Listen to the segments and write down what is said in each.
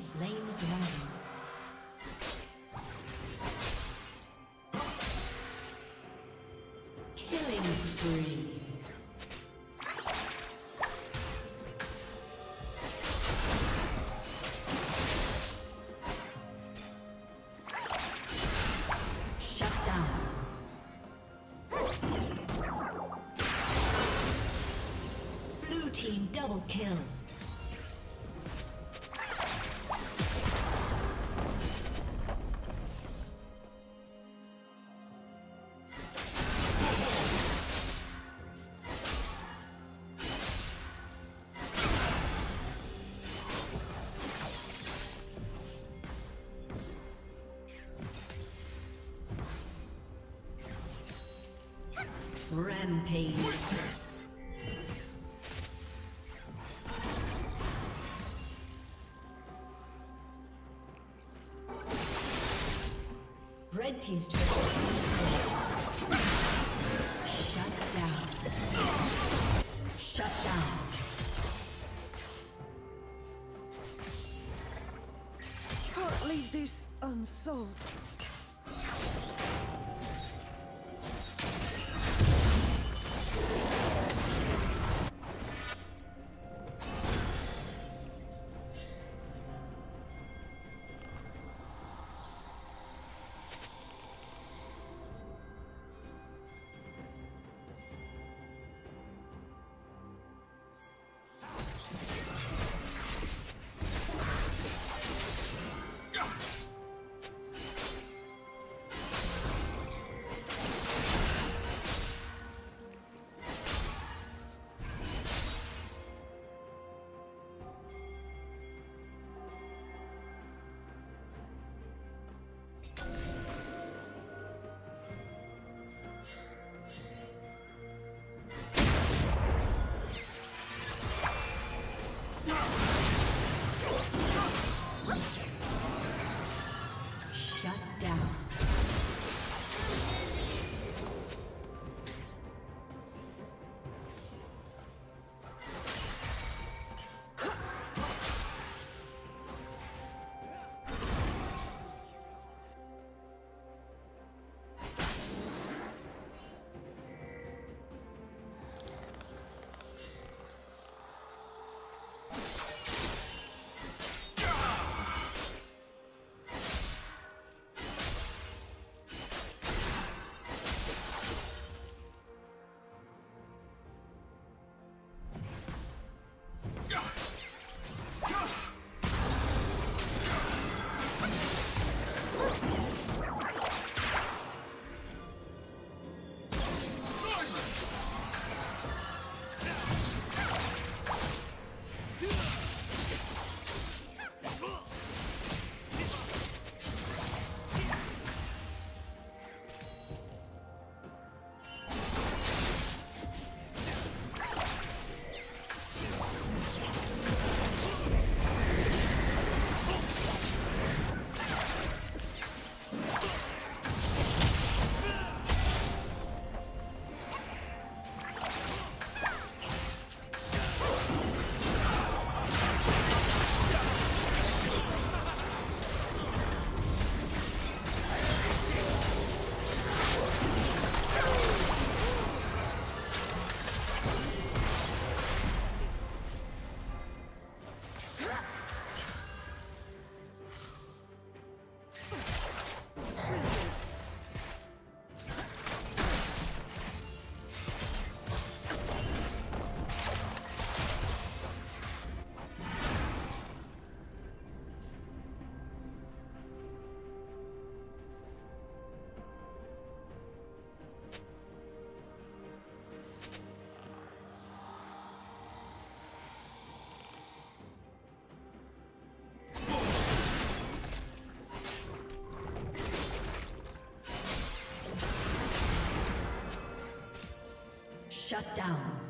slain the dragon. Killing spree. Shut down. Blue team double kill. Rampage. Red Team's turret Shut down. Shut down. Can't leave this unsolved. Shut down.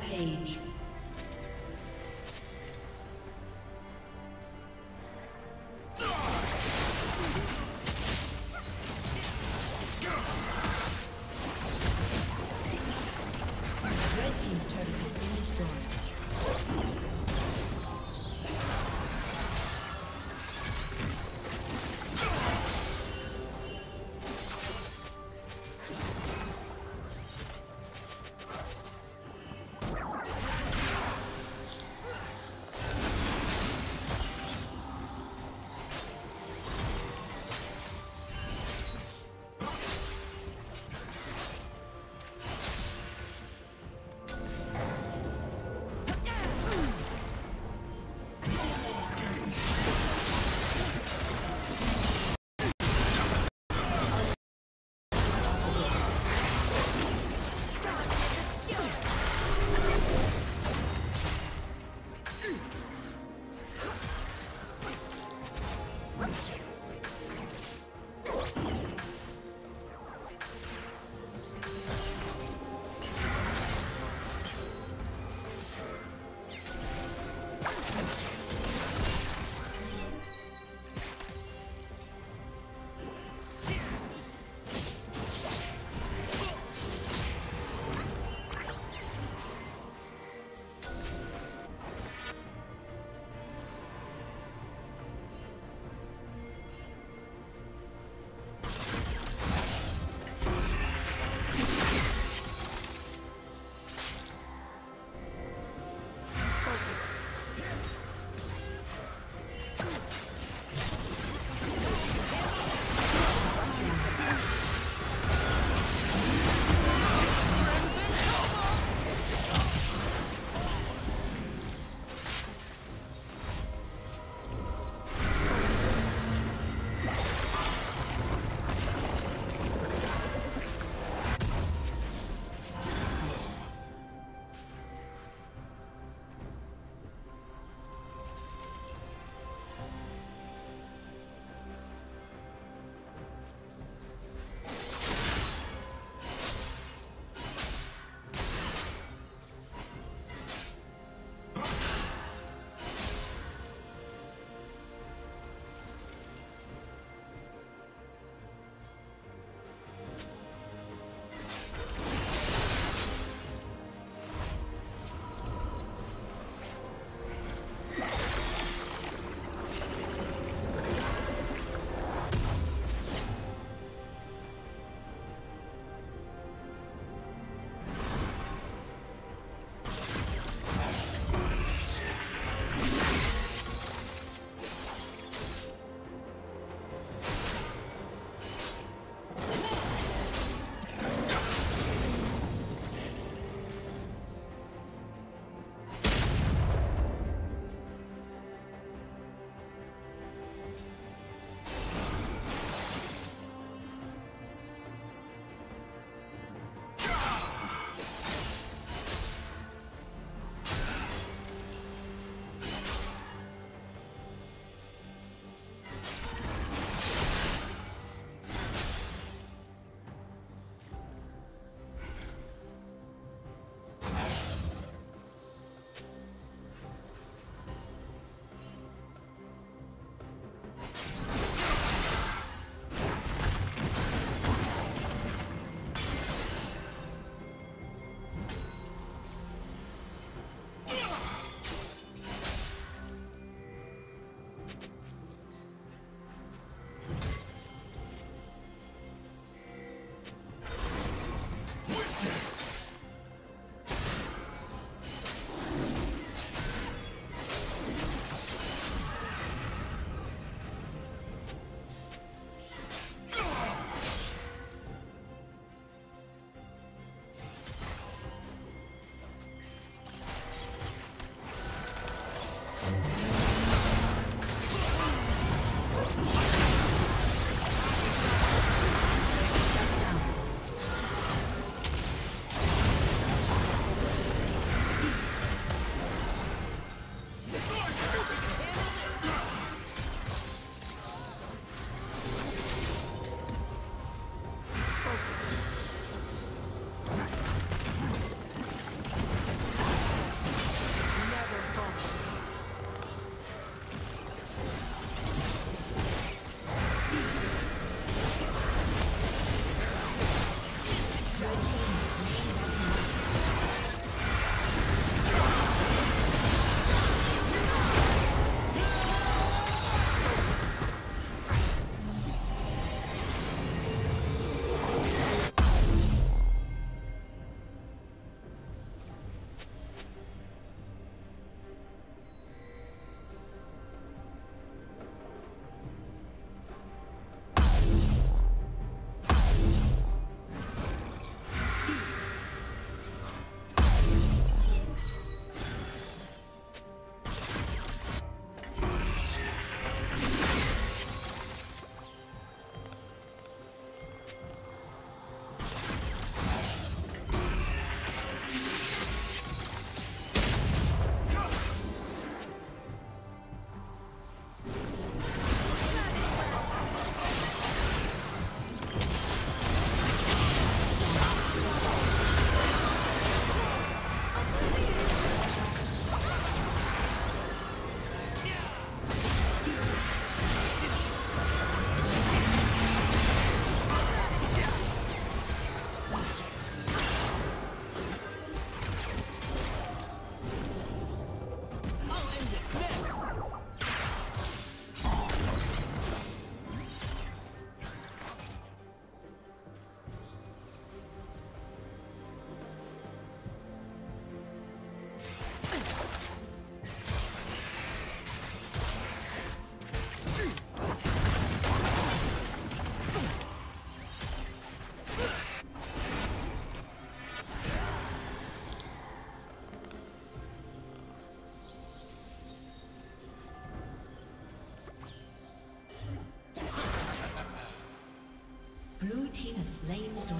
Rampage. Slain the dragon.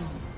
soon.